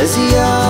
as young.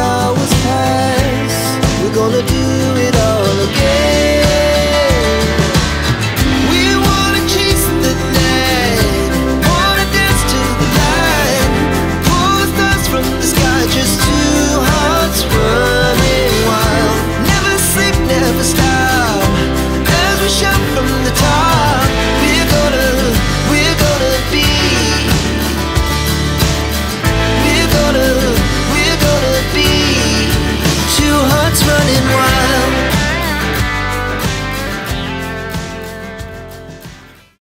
I was